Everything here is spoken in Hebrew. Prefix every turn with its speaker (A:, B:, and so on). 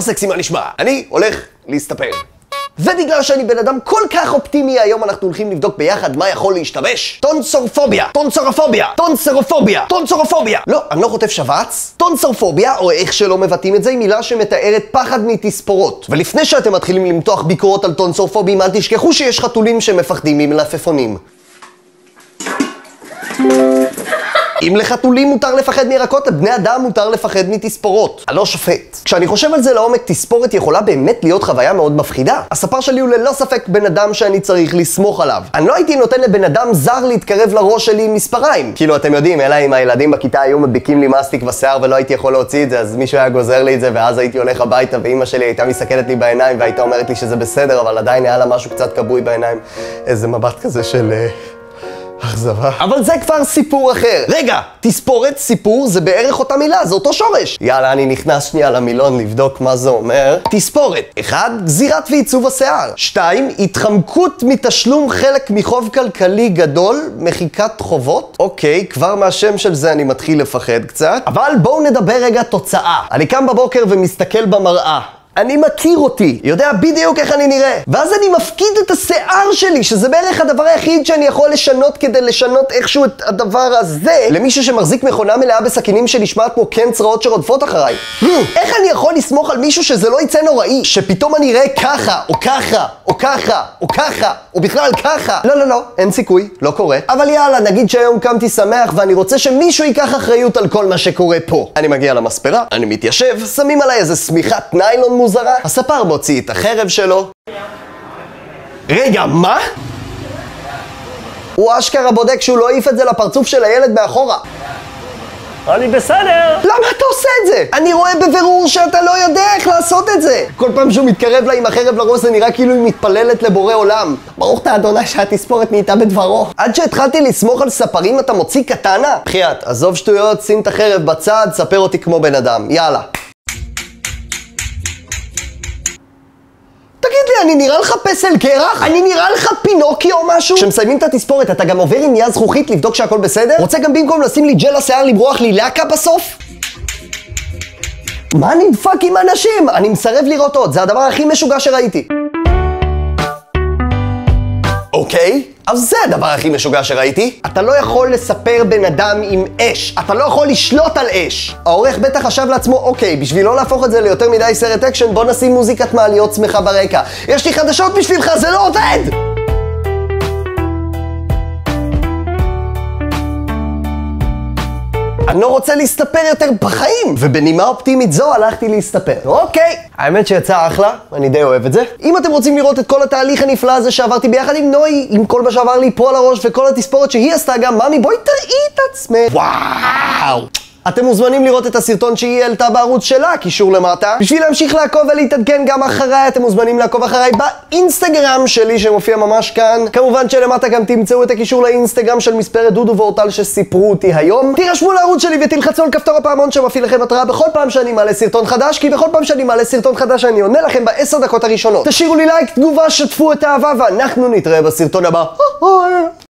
A: סקסי מה נשמע? אני הולך להסתפר. ובגלל שאני בן אדם כל כך אופטימי, היום אנחנו הולכים לבדוק ביחד מה יכול להשתבש. טונסורפוביה, טונסורופוביה, טונסורופוביה, טונסורופוביה. לא, אני לא חוטף שבץ. טונסורפוביה, או איך שלא מבטאים את זה, היא מילה שמתארת פחד מתספורות. ולפני שאתם מתחילים למתוח ביקורות על טונסורפובים, אל תשכחו שיש חתולים שמפחדים ממלפפונים. אם לחתולים מותר לפחד מירקות, לבני אדם מותר לפחד מתספורות. אני לא שופט. כשאני חושב על זה לעומק, תספורת יכולה באמת להיות חוויה מאוד מפחידה. הספר שלי הוא ללא ספק בן אדם שאני צריך לסמוך עליו. אני לא הייתי נותן לבן אדם זר להתקרב לראש שלי עם מספריים. כאילו, אתם יודעים, אלא אם הילדים בכיתה היו מדביקים לי מסטיק בשיער ולא הייתי יכול להוציא את זה, אז מישהו היה גוזר לי את זה, ואז הייתי הולך הביתה, ואימא שלי הייתה מסתכלת לי בעיניים והייתה אומרת לי שזה בסדר, אבל עדיין היה לה משהו קצת כבוי בעיניים. איזה מבט כזה של... אכזבה. אבל זה כבר סיפור אחר. רגע, תספורת, סיפור, זה בערך אותה מילה, זה אותו שורש. יאללה, אני נכנס שנייה למילון לבדוק מה זה אומר. תספורת. 1. גזירת ועיצוב השיער. 2. התחמקות מתשלום חלק מחוב כלכלי גדול, מחיקת חובות. אוקיי, כבר מהשם של זה אני מתחיל לפחד קצת. אבל בואו נדבר רגע תוצאה. אני קם בבוקר ומסתכל במראה. אני מכיר אותי, יודע בדיוק איך אני נראה. ואז אני מפקיד את השיער שלי, שזה בערך הדבר היחיד שאני יכול לשנות כדי לשנות איכשהו את הדבר הזה, למישהו שמחזיק מכונה מלאה בסכינים שנשמעת כמו קן צרעות שרודפות אחריי. איך אני יכול לסמוך על מישהו שזה לא יצא נוראי? שפתאום אני אראה ככה, או ככה, או ככה, או ככה, או בכלל ככה. לא, לא, לא, אין סיכוי, לא קורה. אבל יאללה, נגיד שהיום קמתי שמח ואני רוצה שמישהו ייקח אחריות על כל מה שקורה פה. אני מגיע למספרה, אני מתיישב, שמים עליי איזה שמיכת ניילון מוזרה, הספר מוציא את החרב שלו. רגע, מה? הוא אשכרה בודק שהוא לא העיף את זה לפרצוף של הילד מאחורה.
B: אני בסדר!
A: למה אתה עושה את זה? אני רואה בבירור שאתה לא יודע איך לעשות את זה! כל פעם שהוא מתקרב לה עם החרב לראש זה נראה כאילו היא מתפללת לבורא עולם. ברוך אתה אדוני שהתספורת נהייתה בדברו. עד שהתחלתי לסמוך על ספרים אתה מוציא קטנה? בחייאת, עזוב שטויות, שים את החרב בצד, ספר אותי כמו בן אדם. יאללה. אני נראה לך פסל קרח? אני נראה לך פינוקיו או משהו? כשמסיימים את התספורת, אתה גם עובר עם נייר זכוכית לבדוק שהכל בסדר? רוצה גם במקום לשים לי ג'ל לשיער למרוח לי לקה בסוף? מה נדפק עם אנשים? אני מסרב לראות עוד, זה הדבר הכי משוגע שראיתי. אוקיי, אז זה הדבר הכי משוגע שראיתי. אתה לא יכול לספר בן אדם עם אש. אתה לא יכול לשלוט על אש. העורך בטח חשב לעצמו, אוקיי, בשביל לא להפוך את זה ליותר מדי סרט אקשן, בוא נשים מוזיקת מעליות שמחה ברקע. יש לי חדשות בשבילך, זה לא עובד! אני לא רוצה להסתפר יותר בחיים! ובנימה אופטימית זו הלכתי להסתפר. אוקיי, האמת שיצא אחלה, אני די אוהב את זה. אם אתם רוצים לראות את כל התהליך הנפלא הזה שעברתי ביחד עם נוי, עם כל מה שעבר לי פה על הראש וכל התספורת שהיא עשתה גם, ממי בואי תראי את עצמך. וואו! אתם מוזמנים לראות את הסרטון שהיא העלתה בערוץ שלה, קישור למטה. בשביל להמשיך לעקוב ולהתעדכן גם אחריי, אתם מוזמנים לעקוב אחריי באינסטגרם שלי שמופיע ממש כאן. כמובן שלמטה גם תמצאו את הקישור לאינסטגרם של מספרת דודו ואורטל שסיפרו אותי היום. תירשמו לערוץ שלי ותלחצו על כפתור הפעמון שמפעיל לכם התראה בכל פעם שאני מעלה סרטון חדש, כי בכל פעם שאני מעלה סרטון חדש אני עונה לכם בעשר דקות הראשונות. תשאירו לי לייק, תגובה, שתפו את האהבה, ואנחנו נתראה בסרטון הבא.